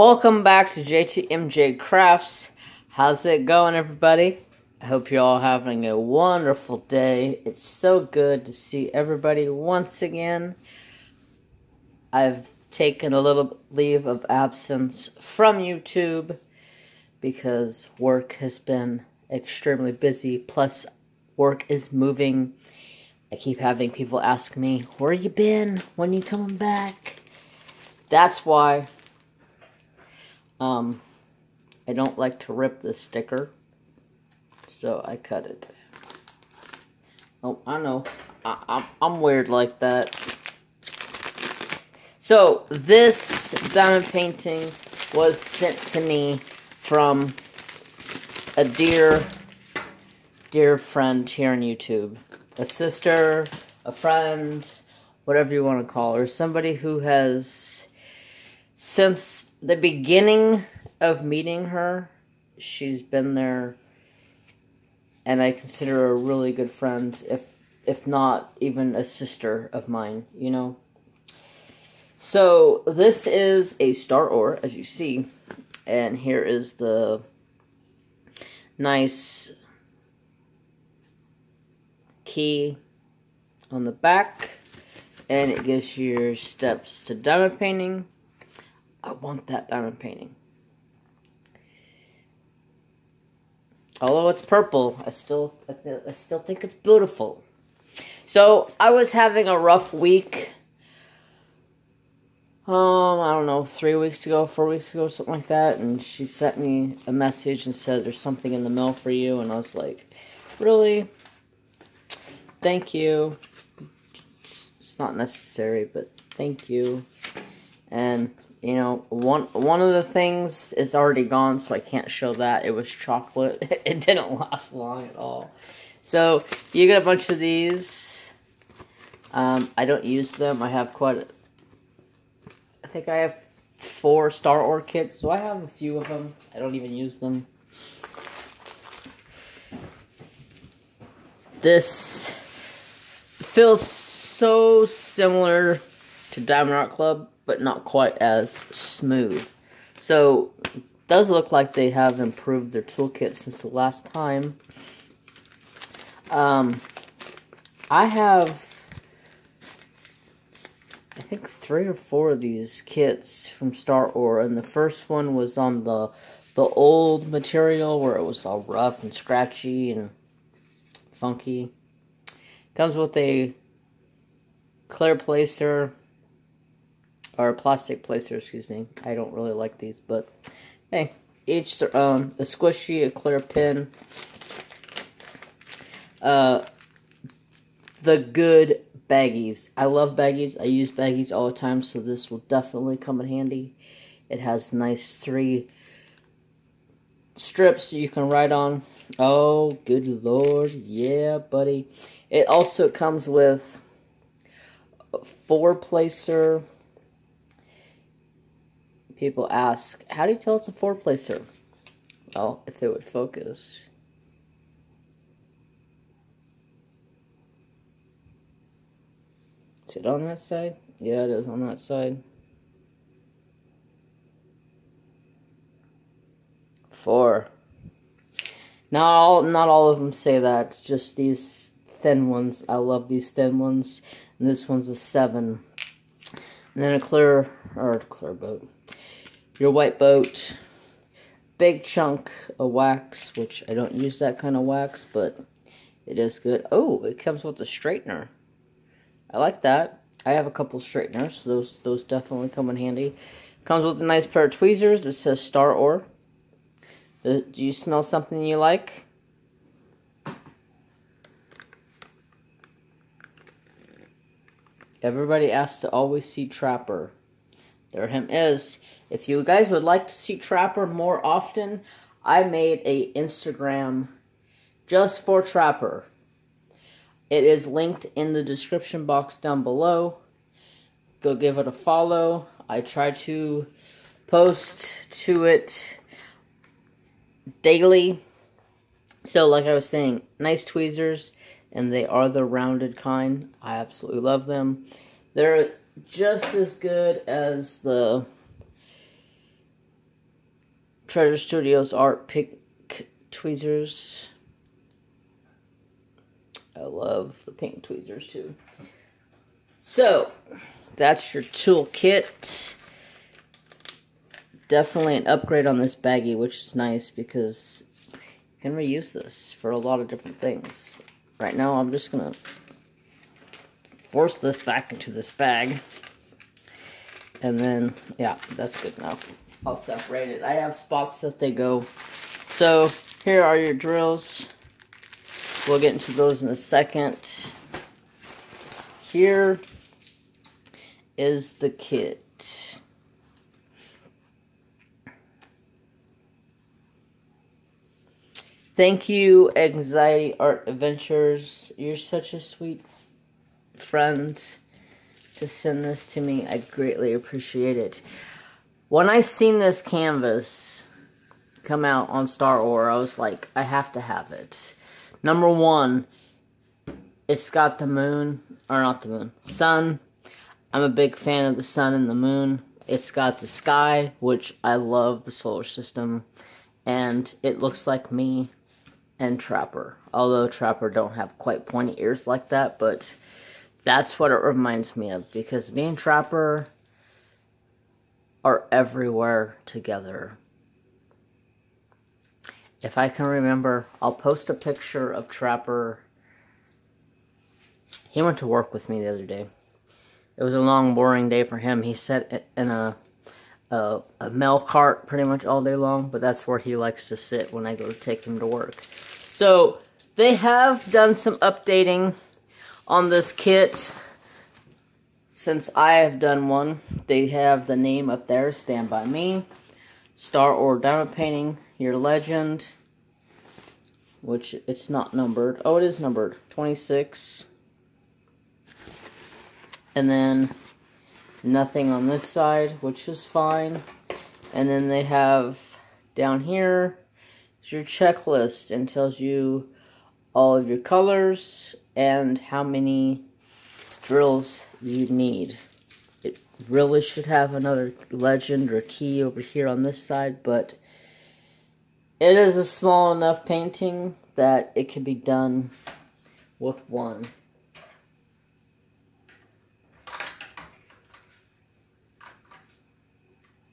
Welcome back to JTMJ Crafts. How's it going, everybody? I hope you're all having a wonderful day. It's so good to see everybody once again. I've taken a little leave of absence from YouTube because work has been extremely busy, plus, work is moving. I keep having people ask me, Where you been? When you coming back? That's why um, I don't like to rip the sticker, so I cut it. Oh, I know. I, I'm, I'm weird like that. So, this diamond painting was sent to me from a dear, dear friend here on YouTube. A sister, a friend, whatever you want to call her. Somebody who has since the beginning of meeting her, she's been there, and I consider her a really good friend, if if not even a sister of mine, you know. So this is a star ore, as you see, and here is the nice key on the back, and it gives you your steps to diamond painting I want that diamond painting. Although it's purple, I still I still think it's beautiful. So I was having a rough week. Um, I don't know, three weeks ago, four weeks ago, something like that, and she sent me a message and said there's something in the mail for you, and I was like, really? Thank you. It's not necessary, but thank you. And you know, one one of the things is already gone, so I can't show that. It was chocolate. It didn't last long at all. So you get a bunch of these. Um, I don't use them. I have quite. A, I think I have four Star Ore kits, so I have a few of them. I don't even use them. This feels so similar to Diamond Art Club but not quite as smooth. So, does look like they have improved their toolkit since the last time. Um, I have, I think, three or four of these kits from Star Ore, and the first one was on the the old material where it was all rough and scratchy and funky. Comes with a clear placer, or plastic placer, excuse me. I don't really like these, but hey, each their own. A squishy, a clear pin. Uh, the good baggies. I love baggies. I use baggies all the time, so this will definitely come in handy. It has nice three strips you can write on. Oh, good lord. Yeah, buddy. It also comes with four placer People ask, how do you tell it's a four placer? Well, if they would focus. Is it on that side? Yeah, it is on that side. Four. Not all, not all of them say that. Just these thin ones. I love these thin ones. And this one's a seven. And then a clear, or a clear boat your white boat, big chunk of wax, which I don't use that kind of wax, but it is good. Oh, it comes with a straightener. I like that. I have a couple straighteners, so those those definitely come in handy. Comes with a nice pair of tweezers. It says Star Ore. Uh, do you smell something you like? Everybody asks to always see Trapper. There him is. If you guys would like to see Trapper more often, I made a Instagram just for Trapper. It is linked in the description box down below. Go give it a follow. I try to post to it daily. So, like I was saying, nice tweezers, and they are the rounded kind. I absolutely love them. They're just as good as the Treasure Studios Art Pink Tweezers. I love the pink tweezers too. So, that's your toolkit. Definitely an upgrade on this baggie, which is nice because you can reuse this for a lot of different things. Right now, I'm just going to force this back into this bag. And then, yeah, that's good enough. I'll separate it. I have spots that they go. So, here are your drills. We'll get into those in a second. Here is the kit. Thank you, Anxiety Art Adventures. You're such a sweet friend to send this to me. I greatly appreciate it. When I seen this canvas come out on Star Or, I was like, I have to have it. Number one, it's got the moon, or not the moon, sun. I'm a big fan of the sun and the moon. It's got the sky, which I love the solar system. And it looks like me and Trapper. Although Trapper don't have quite pointy ears like that, but that's what it reminds me of. Because me and Trapper are everywhere together. If I can remember, I'll post a picture of Trapper. He went to work with me the other day. It was a long, boring day for him. He sat in a, a, a mail cart pretty much all day long, but that's where he likes to sit when I go to take him to work. So, they have done some updating on this kit since I have done one. They have the name up there, Stand By Me, Star or Diamond Painting, your legend, which it's not numbered. Oh, it is numbered. 26. And then nothing on this side, which is fine. And then they have down here is your checklist and tells you all of your colors and how many drills you need. It really should have another legend or key over here on this side, but it is a small enough painting that it can be done with one.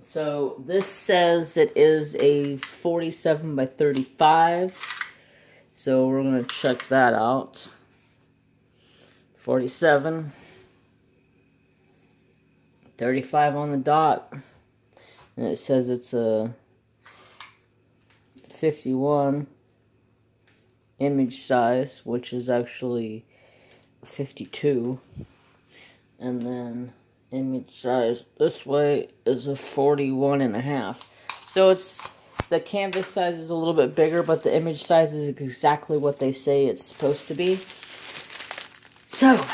So this says it is a 47 by 35. So we're going to check that out. 47. 35 on the dot. And it says it's a 51 image size, which is actually 52. And then image size this way is a 41 and a half. So it's the canvas size is a little bit bigger, but the image size is exactly what they say it's supposed to be. So,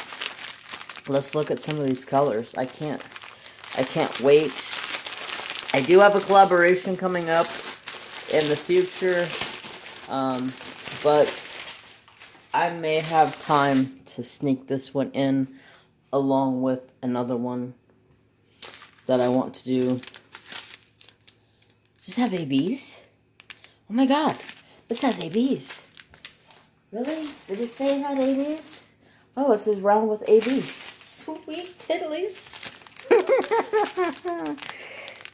let's look at some of these colors. I can't, I can't wait. I do have a collaboration coming up in the future. Um, but I may have time to sneak this one in along with another one that I want to do. This have ABs? Oh my god, this has ABs. Really? Did it say it had ABs? Oh, it says round with ABs. Sweet tiddlies.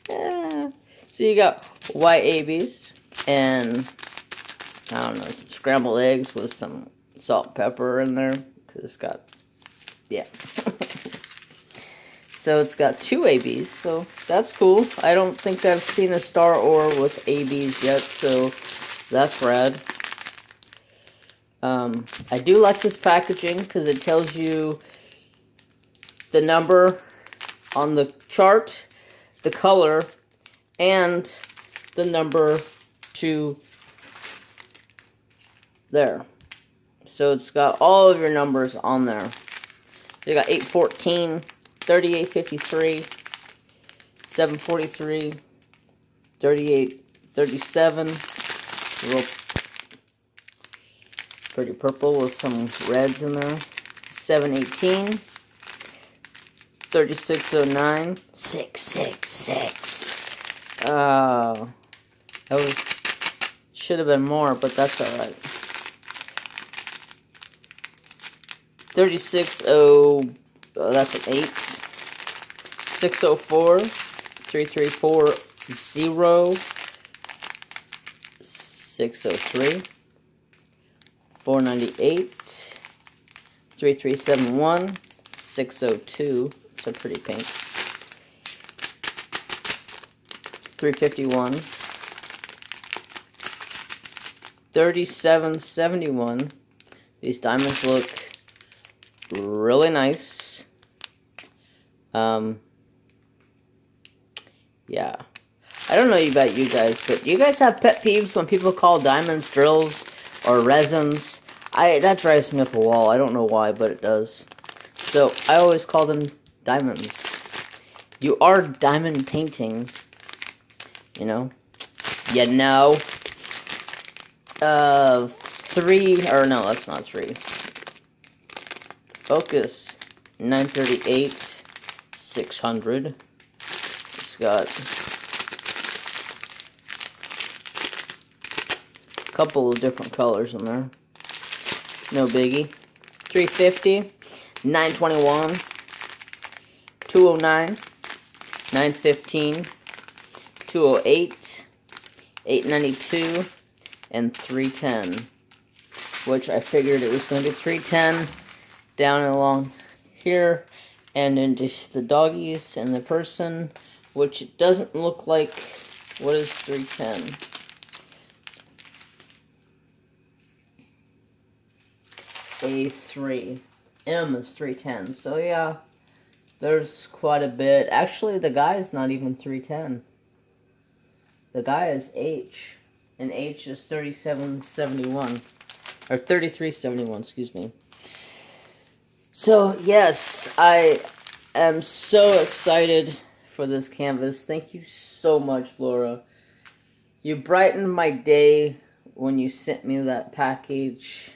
yeah. So you got white ABs and I don't know, some scrambled eggs with some salt pepper in there because it's got, yeah. so it's got two ABs, so that's cool. I don't think I've seen a Star Or with ABs yet, so that's rad. Um, I do like this packaging because it tells you the number on the chart, the color, and the number to there. So it's got all of your numbers on there. You got 814, 3853, 743, 3837, real pretty purple with some reds in there, 718, 3609, 666, uh, That was should have been more, but that's all right. 36 oh, oh that's an 8. 604 334 0 603 498 3371 602 it's a pretty pink. 351 3771 these diamonds look really nice. Um yeah. I don't know about you guys but you guys have pet peeves when people call diamonds drills or resins? I that drives me up a wall. I don't know why but it does. So I always call them diamonds. You are diamond painting you know? You know? Uh, three, or no, that's not three. Focus, 938, 600. Got a couple of different colors in there. No biggie. 350, 921, 209, 915, 208, 892, and 310, which I figured it was going to be 310 down along here, and then just the doggies and the person, which it doesn't look like, what is 310? A3. M is 310. So yeah, there's quite a bit. Actually, the guy is not even 310. The guy is H and H is 3771 or 3371, excuse me. So, yes, I am so excited for this canvas. Thank you so much, Laura. You brightened my day when you sent me that package.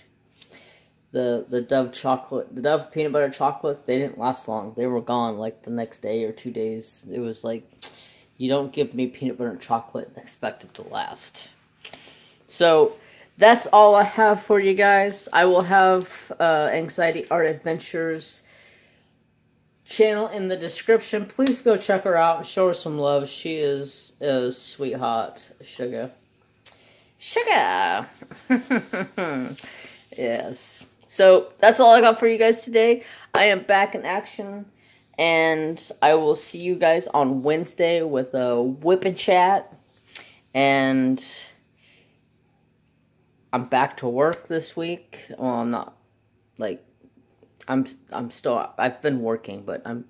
The the Dove chocolate, the Dove peanut butter chocolates, they didn't last long. They were gone like the next day or two days. It was like, you don't give me peanut butter and chocolate and expect it to last. So that's all I have for you guys. I will have uh, Anxiety Art Adventures channel in the description. Please go check her out and show her some love. She is a sweetheart. Sugar. Sugar! yes. So, that's all I got for you guys today. I am back in action. And I will see you guys on Wednesday with a WIP and chat. And I'm back to work this week. Well, I'm not like I'm I'm still I've been working, but I'm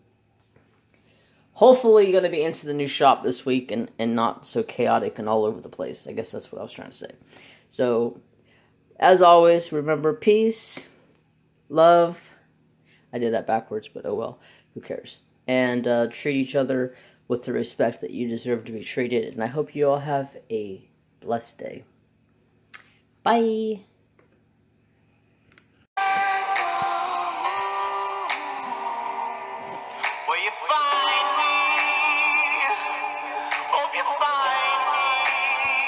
hopefully going to be into the new shop this week and and not so chaotic and all over the place. I guess that's what I was trying to say. So, as always, remember peace, love. I did that backwards, but oh well, who cares? And uh, treat each other with the respect that you deserve to be treated. And I hope you all have a blessed day. Bye.